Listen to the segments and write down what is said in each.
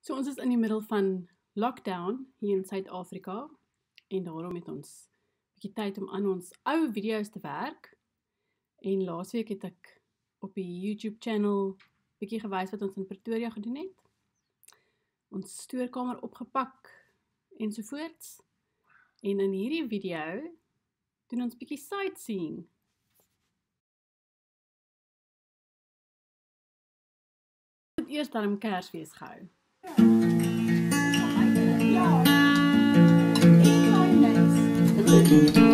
So ons is in die middel van lockdown hier in Suid-Afrika en daarom het ons 'n bietjie tyd om aan ons ou video's te werk. En laasweek het ek op die YouTube channel bietjie gewys wat ons in Pretoria gedoen het. Ons stoorkamer opgepak ensovoorts. En in hierdie video doen ons bietjie sightseeing. Eers dan 'n Kersfees gehou. Thank you.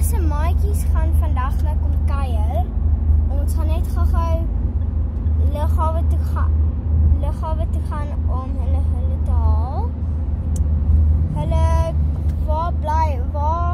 Mamma se maatjies gaan vandag na kom kuier. Ons gaan net gou-gou lughawe toe gaan. Lughawe toe gaan om hulle hulle te haal. Hulle waar bly? Waar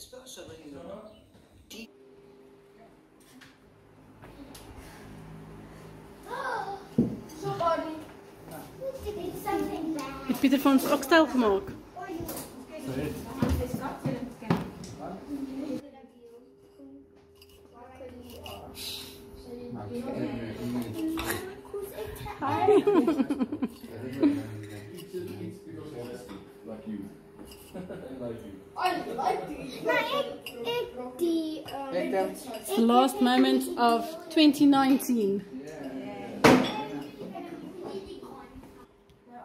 Het Die. Heb je er van het eh, okstel gemaakt? Hi. It's the last moment of 2019.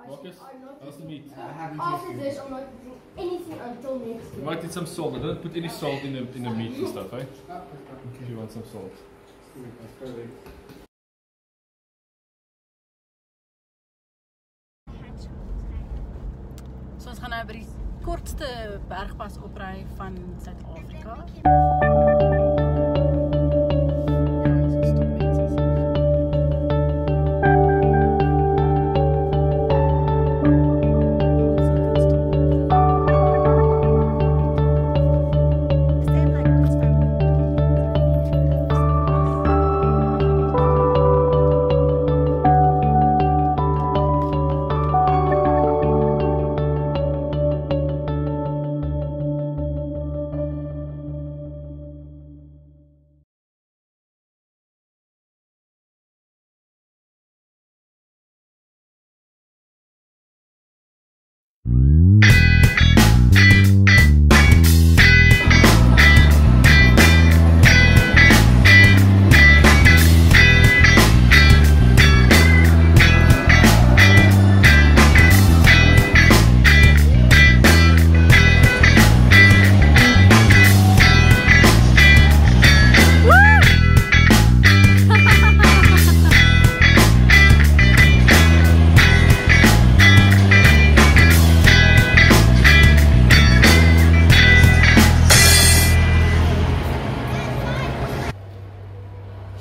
Marcus, how's the meat? After this, I'm not doing anything until next You year. might need some salt. I don't put any salt in the in the meat and stuff, eh? If you want some salt. So ons gaan nou by die kortste bergpas opry van Suid-Afrika. Mm-hmm.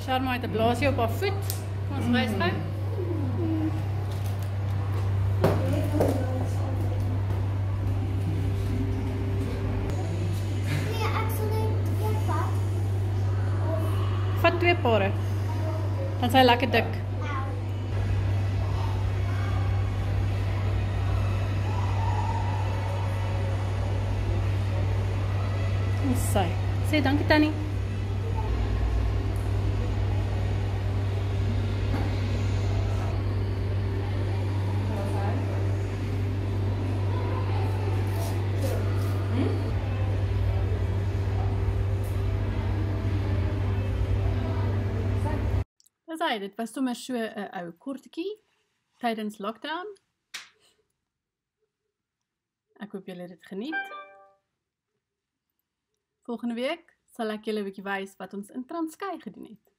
Sharma het 'n blaasie op haar voet. Kom ons wys gou. Nee, vat. Twee pare. Dan sy lekker dik. Dis sy. Sê dankie Tannie. Dis hy, dit was sommer so 'n ou kortetjie tydens lockdown. Ek hoop julle het dit geniet. Volgende week sal ek julle 'n bietjie wys wat ons in Transkei gedoen het.